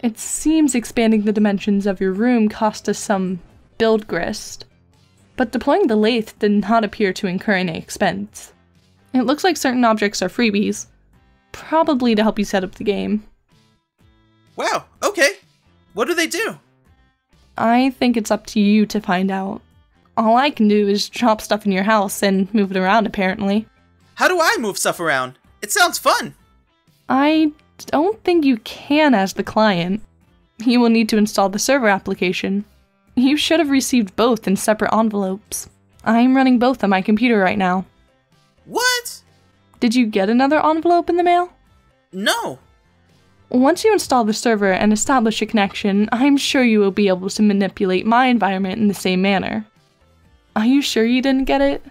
It seems expanding the dimensions of your room cost us some build grist, but deploying the lathe did not appear to incur any expense. It looks like certain objects are freebies, probably to help you set up the game. Wow, okay. What do they do? I think it's up to you to find out. All I can do is chop stuff in your house and move it around, apparently. How do I move stuff around? It sounds fun. I don't think you can as the client. You will need to install the server application. You should have received both in separate envelopes. I'm running both on my computer right now. What? Did you get another envelope in the mail? No. Once you install the server and establish a connection, I'm sure you will be able to manipulate my environment in the same manner. Are you sure you didn't get it?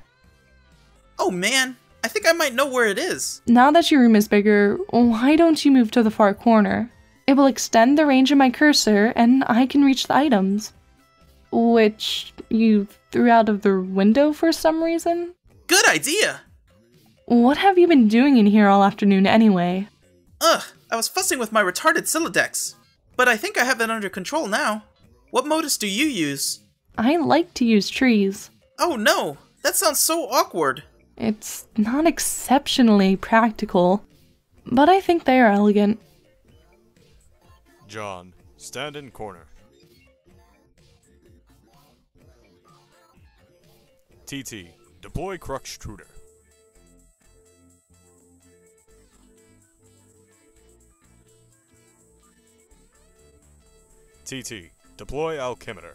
Oh man, I think I might know where it is. Now that your room is bigger, why don't you move to the far corner? It will extend the range of my cursor and I can reach the items. Which you threw out of the window for some reason? Good idea. What have you been doing in here all afternoon anyway? Ugh, I was fussing with my retarded Sylladex. But I think I have it under control now. What modus do you use? I like to use trees. Oh no, that sounds so awkward. It's not exceptionally practical, but I think they are elegant. John, stand in corner. TT, deploy Cruxtruder. TT, deploy Alchemiter.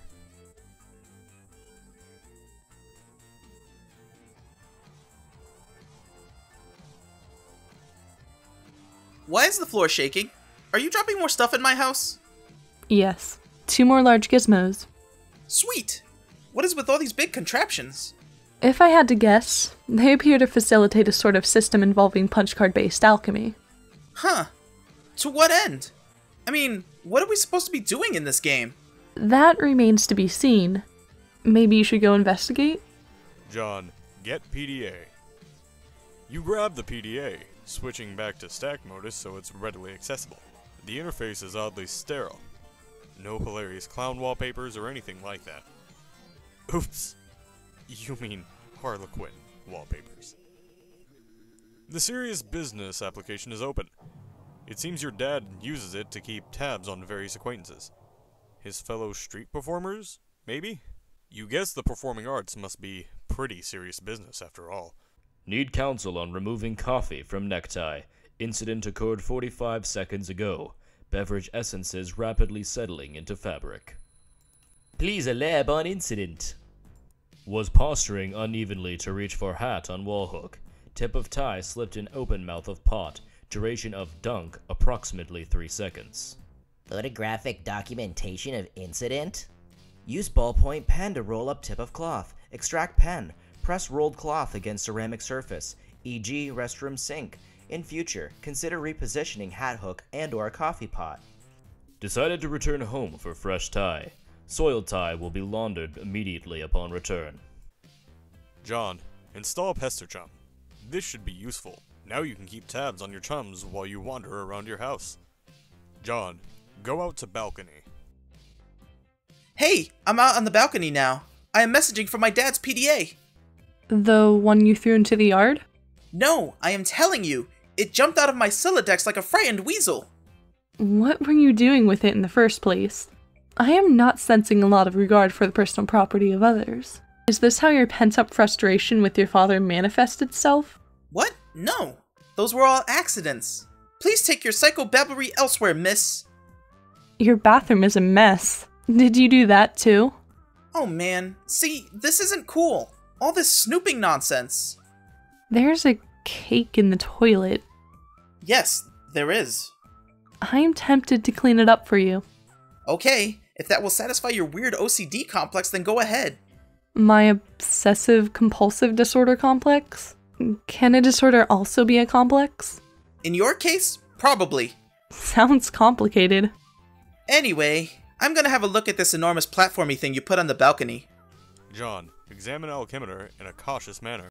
Why is the floor shaking? Are you dropping more stuff in my house? Yes, two more large gizmos. Sweet! What is with all these big contraptions? If I had to guess, they appear to facilitate a sort of system involving punch card based alchemy. Huh. To what end? I mean, what are we supposed to be doing in this game? That remains to be seen. Maybe you should go investigate? John, get PDA. You grab the PDA, switching back to stack modus so it's readily accessible. The interface is oddly sterile. No hilarious clown wallpapers or anything like that. Oops. You mean Harlequin wallpapers. The serious business application is open. It seems your dad uses it to keep tabs on various acquaintances. His fellow street performers, maybe? You guess the performing arts must be pretty serious business after all. Need counsel on removing coffee from necktie. Incident occurred 45 seconds ago. Beverage essences rapidly settling into fabric. Please elab on incident. Was posturing unevenly to reach for hat on wall hook. Tip of tie slipped in open mouth of pot. Duration of dunk approximately 3 seconds. Photographic documentation of incident? Use ballpoint pen to roll up tip of cloth. Extract pen. Press rolled cloth against ceramic surface, e.g. restroom sink. In future, consider repositioning hat hook and or coffee pot. Decided to return home for fresh tie. Soiled tie will be laundered immediately upon return. John, install Pesterchum. This should be useful. Now you can keep tabs on your chums while you wander around your house. John, go out to balcony. Hey, I'm out on the balcony now. I am messaging from my dad's PDA. The one you threw into the yard? No, I am telling you, it jumped out of my Sylladex like a frightened weasel. What were you doing with it in the first place? I am not sensing a lot of regard for the personal property of others. Is this how your pent up frustration with your father manifests itself? What? No. Those were all accidents. Please take your psychobabbery elsewhere, miss. Your bathroom is a mess. Did you do that too? Oh man, see, this isn't cool. All this snooping nonsense. There's a cake in the toilet. Yes, there is. I'm tempted to clean it up for you. Okay, if that will satisfy your weird OCD complex, then go ahead. My obsessive compulsive disorder complex? Can a disorder also be a complex? In your case, probably. Sounds complicated. Anyway, I'm gonna have a look at this enormous platformy thing you put on the balcony. John, examine Alchemiter in a cautious manner.